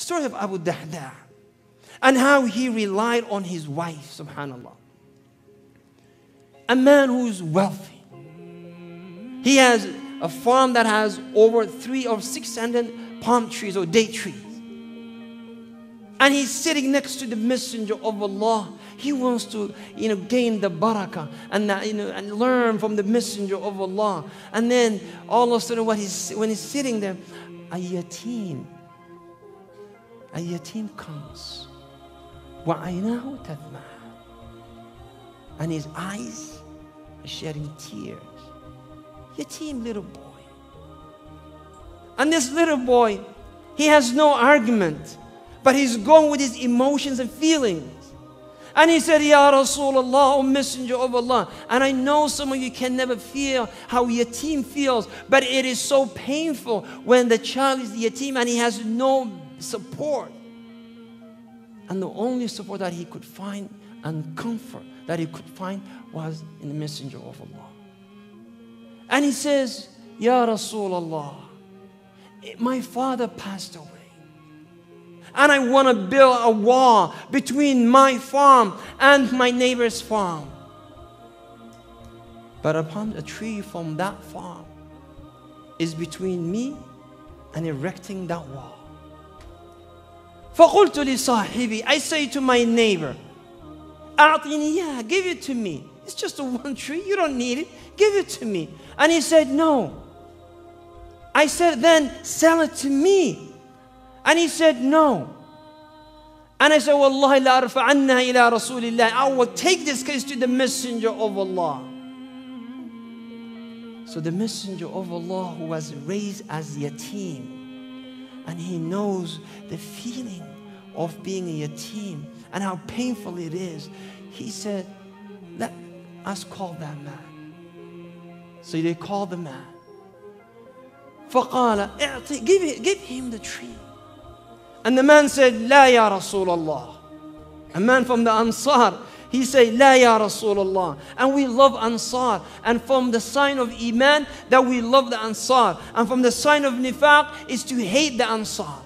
Story of Abu Dahdah and how he relied on his wife, subhanAllah. A man who's wealthy. He has a farm that has over three or six hundred palm trees or date trees. And he's sitting next to the messenger of Allah. He wants to, you know, gain the barakah and, uh, you know, and learn from the messenger of Allah. And then all of a sudden, what he's, when he's sitting there, a yatim, a yatim comes. وَعَيْنَاهُ تَدْمَعُ And his eyes are shedding tears. Yatim little boy. And this little boy, he has no argument, but he's going with his emotions and feelings. And he said, Ya Rasulullah, O Messenger of Allah. And I know some of you can never feel how yatim feels, but it is so painful when the child is the yatim and he has no support. And the only support that he could find and comfort that he could find was in the Messenger of Allah. And he says, Ya Rasulullah, my father passed away. And I want to build a wall between my farm and my neighbor's farm. But upon a tree from that farm is between me and erecting that wall. فقلت لصاحبي I say to my neighbor أعطيني إياه give it to me it's just a one tree you don't need it give it to me and he said no I said then sell it to me and he said no and I said والله لا أرفعنها إلى رسول الله I will take this case to the messenger of Allah so the messenger of Allah who was raised as yatim and he knows the feeling of being a yatim and how painful it is. He said, Let us call that man. So they called the man. فقال give, it, give him the tree. And the man said, لا يا رسول الله. A man from the Ansar he said, La ya Rasulullah. And we love Ansar. And from the sign of Iman, that we love the Ansar. And from the sign of Nifaq is to hate the Ansar.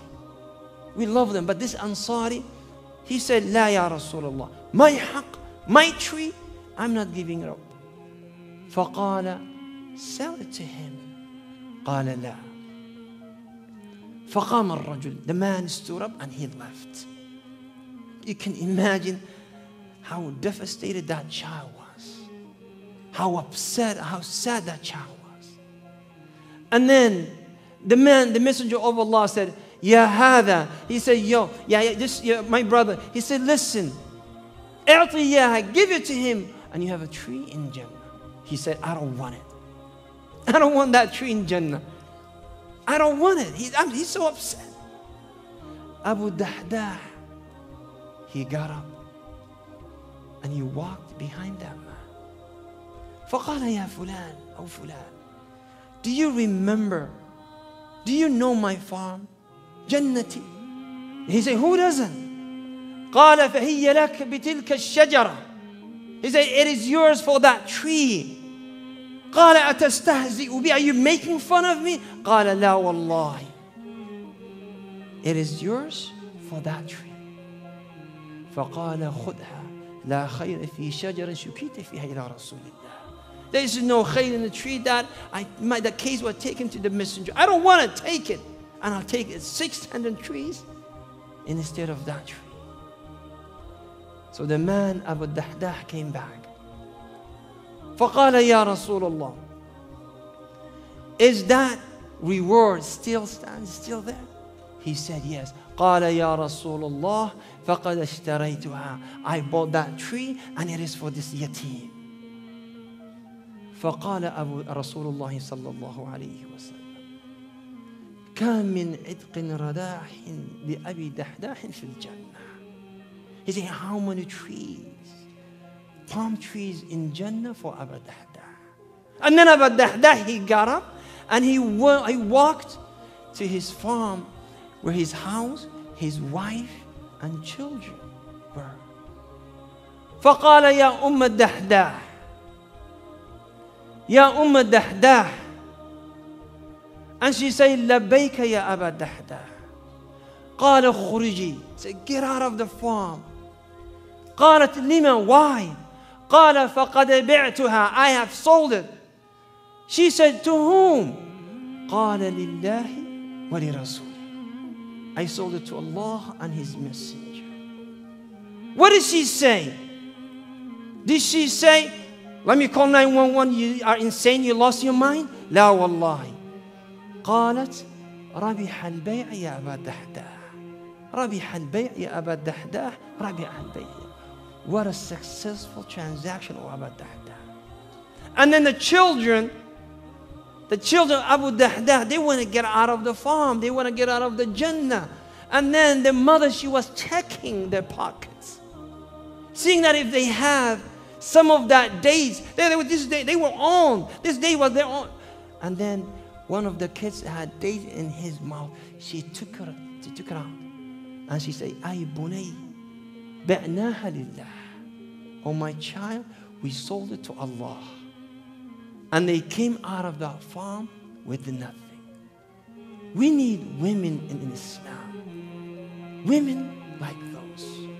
We love them. But this Ansari, he said, La ya Rasulullah. My haq, my tree, I'm not giving it up. فقال sell it to him. قال لا. فقام الرجل. The man stood up and he left. You can imagine how devastated that child was, how upset, how sad that child was. And then the man, the messenger of Allah said, Ya hada. He said, Yo, yeah, yeah, this, yeah, my brother. He said, Listen, I give it to him, and you have a tree in Jannah. He said, I don't want it. I don't want that tree in Jannah. I don't want it. He, he's so upset. Abu Dahdah, he got up and he walked behind that man. فقال يا فلان أو فلان Do you remember? Do you know my farm? جنتي. He said, who doesn't? قال فهي لك بتلك الشجرة. He said, it is yours for that tree. قال أتستهزئ بي? Are you making fun of me? قال لا والله. It is yours for that tree. فقال خذها لا خير في شجر شكيت فيها إلى رسول الله There is no khayr in the tree that I, my, the case was taken to the messenger. I don't want to take it. And I'll take it 600 trees instead of that tree. So the man Abu Dahdah came back. فقال يا رسول الله Is that reward still stands still there? He said yes. قال يا رسول الله فقد اشتريتها I bought that tree and it is for this yatim فقال أبو رسول الله صلى الله عليه وسلم كم من عتق رداح لأبي دحداح في الجنة He said how many trees palm trees in Jannah for Abu Dahdah and then Abu Dahdah he got up and he, he walked to his farm where his house his wife and children were. فقال يا أم الدحداح يا أم الدحداح and she said لبيك يا أبا الدحداح قال اخرجي said get out of the farm قالت لما why قال فقد بعتها I have sold it she said to whom قال لله ولرسوله I sold it to Allah and His Messenger. What did she say? Did she say, let me call 911, you are insane, you lost your mind? لا والله. قالت ربح البيع يا أبا الدحداح ربح البيع يا أبا الدحداح ربح البيع What a successful transaction, O Abu Dahdah. And then the children the children of Abu Dahdah, they want to get out of the farm. They want to get out of the Jannah. And then the mother, she was checking their pockets. Seeing that if they have some of that dates, they, they, this day, they were on. This day was their own. And then one of the kids had dates in his mouth. She took her, she took it out. And she said, Ay bunay, lillah. Oh my child, we sold it to Allah. And they came out of that farm with nothing. We need women in Islam. Women like those.